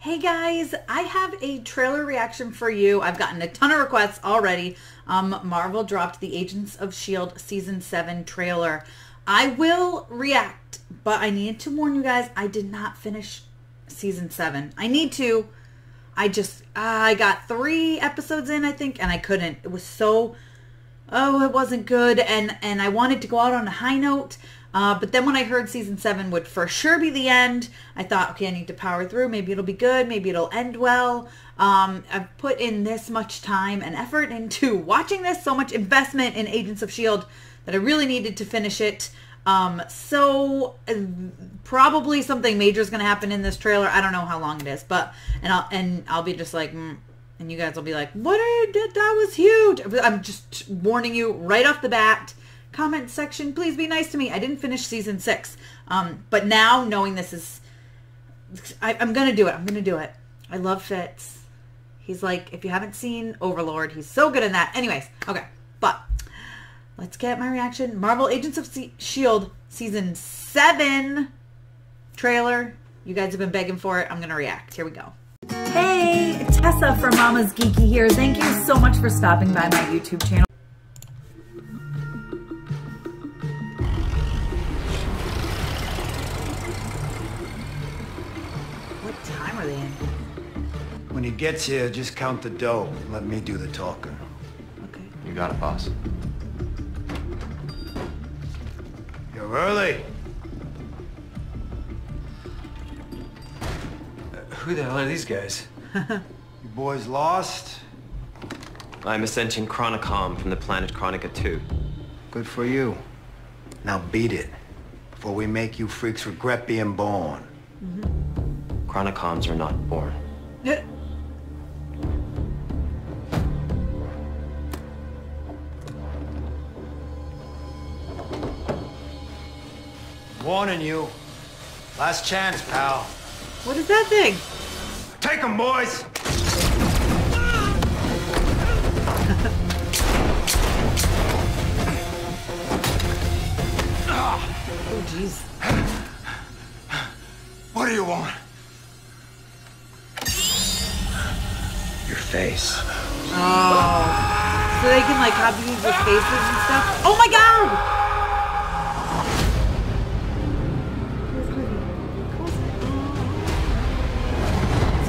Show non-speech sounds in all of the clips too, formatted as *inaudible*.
Hey guys, I have a trailer reaction for you. I've gotten a ton of requests already. Um, Marvel dropped the Agents of S.H.I.E.L.D. Season 7 trailer. I will react, but I need to warn you guys, I did not finish Season 7. I need to. I just, uh, I got three episodes in, I think, and I couldn't. It was so, oh, it wasn't good, and, and I wanted to go out on a high note. Uh, but then when I heard season seven would for sure be the end, I thought, okay, I need to power through. Maybe it'll be good. Maybe it'll end well. Um, I've put in this much time and effort into *laughs* watching this, so much investment in Agents of S.H.I.E.L.D. that I really needed to finish it. Um, so uh, probably something major is going to happen in this trailer. I don't know how long it is, but, and I'll, and I'll be just like, mm, and you guys will be like, what did, that was huge. I'm just warning you right off the bat comment section, please be nice to me. I didn't finish season six. Um, but now knowing this is, I, I'm going to do it. I'm going to do it. I love Fitz. He's like, if you haven't seen Overlord, he's so good in that. Anyways, okay. But let's get my reaction. Marvel Agents of S.H.I.E.L.D. season seven trailer. You guys have been begging for it. I'm going to react. Here we go. Hey, Tessa from Mama's Geeky here. Thank you so much for stopping by my YouTube channel. When he gets here, just count the dough. Let me do the talking. Okay. You got it, boss. You're early. Uh, who the hell are these guys? *laughs* you boys lost? I'm Ascension Chronicom from the planet Chronyca 2. Good for you. Now beat it before we make you freaks regret being born. Mm -hmm. Chronicoms are not born. *laughs* Warning you. Last chance, pal. What is that thing? Take them, boys! oh, jeez. What do you want? Your face. Oh. So they can like copy people's faces and stuff? Oh my god!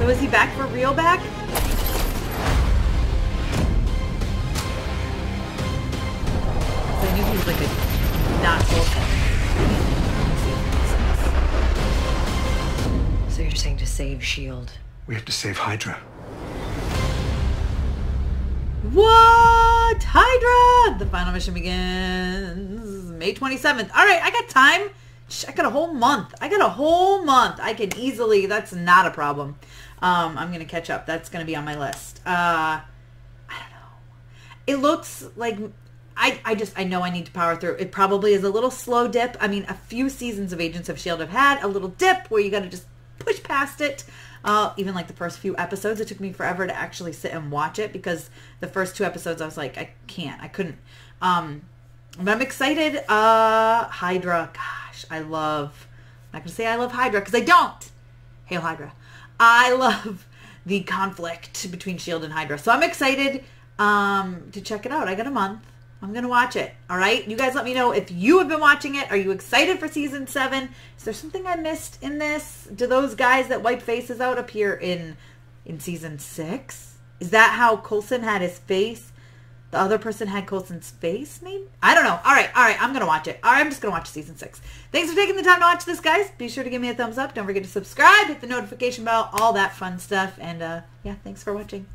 So is he back for real back? I knew he was like a not So you're saying to save S.H.I.E.L.D.? We have to save Hydra. What? Hydra! The final mission begins May 27th. All right, I got time. I got a whole month. I got a whole month. I can easily, that's not a problem. Um, I'm going to catch up. That's going to be on my list. Uh, I don't know. It looks like I, I just, I know I need to power through. It probably is a little slow dip. I mean, a few seasons of Agents of S.H.I.E.L.D. have had a little dip where you got to just push past it. Uh, even like the first few episodes, it took me forever to actually sit and watch it because the first two episodes I was like, I can't, I couldn't. Um, but I'm excited. Uh, Hydra, gosh, I love. I'm not gonna say I love Hydra because I don't. Hail Hydra. I love the conflict between Shield and Hydra, so I'm excited um, to check it out. I got a month. I'm going to watch it. All right. You guys let me know if you have been watching it. Are you excited for season seven? Is there something I missed in this? Do those guys that wipe faces out appear in, in season six? Is that how Coulson had his face? The other person had Coulson's face, maybe? I don't know. All right. All right. I'm going to watch it. All right. I'm just going to watch season six. Thanks for taking the time to watch this, guys. Be sure to give me a thumbs up. Don't forget to subscribe, hit the notification bell, all that fun stuff. And, uh, yeah, thanks for watching.